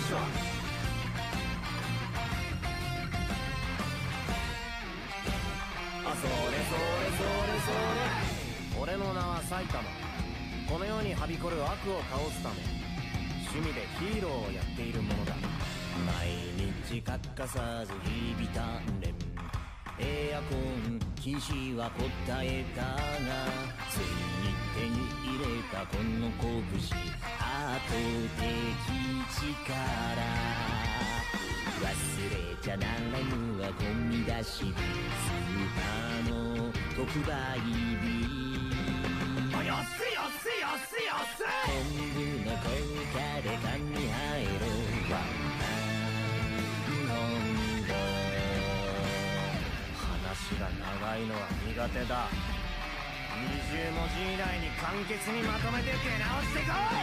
しょあそれそれそれそれ。俺の名は埼玉。この世にはびこる悪を倒すため趣味でヒーローをやっているものだ。毎日欠かさず日々鍛錬エアコン禁止は答えたがついに手に入れたこの拳。圧倒的力忘れちゃならぬはゴミ出しスーパーの特売日安い安い安い安い。昆布の効果で缶に入るワンタン。温度話が長いのは苦手だ20文字以内に簡潔にまとめて出直してこい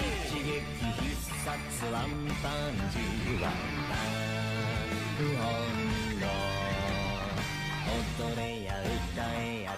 一撃必殺ワンパンチワンパン温度踊れや歌えや